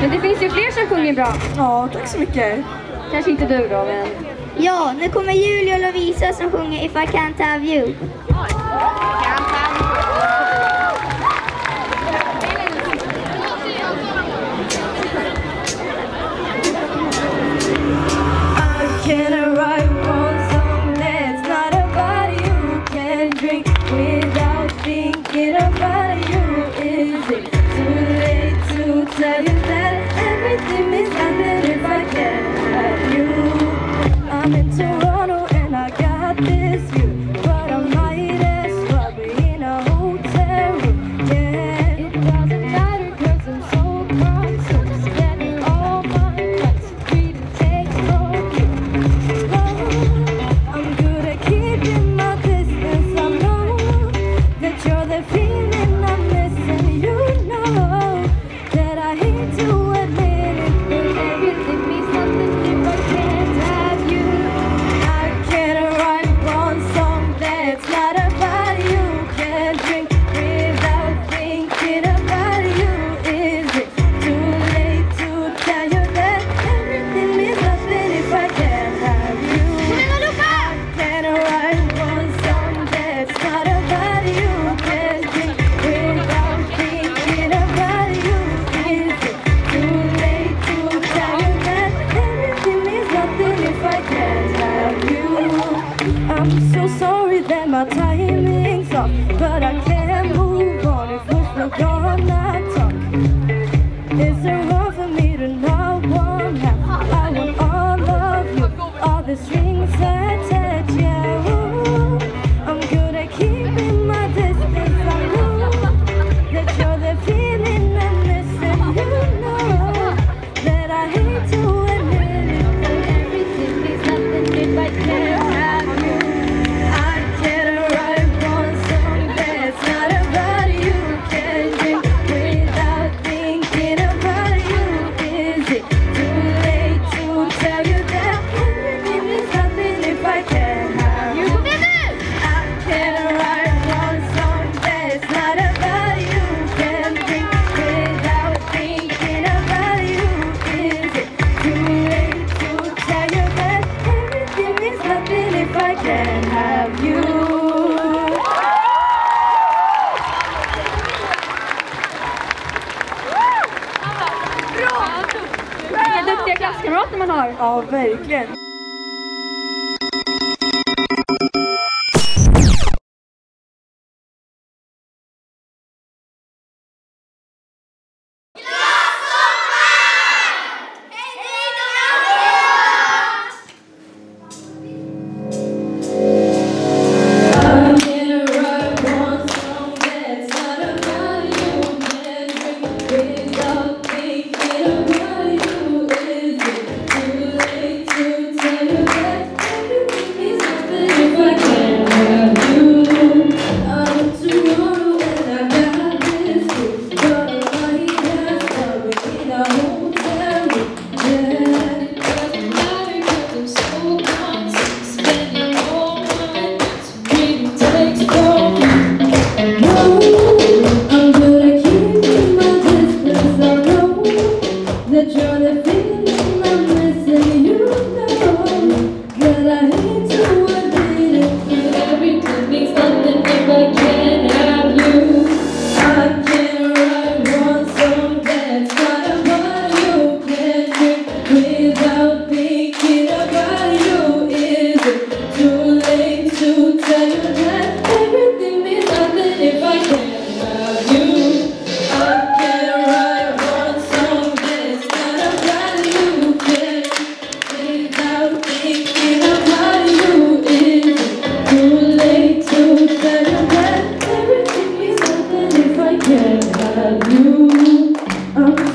Men det finns ju fler som sjunger bra. Ja, tack så mycket. Kanske inte du då, men... Ja, nu kommer Julia och Lovisa som sjunger If I Can't Have You. without thinking about you. Is it too late to tell you? You're the klasskamrater man har. Ja, verkligen.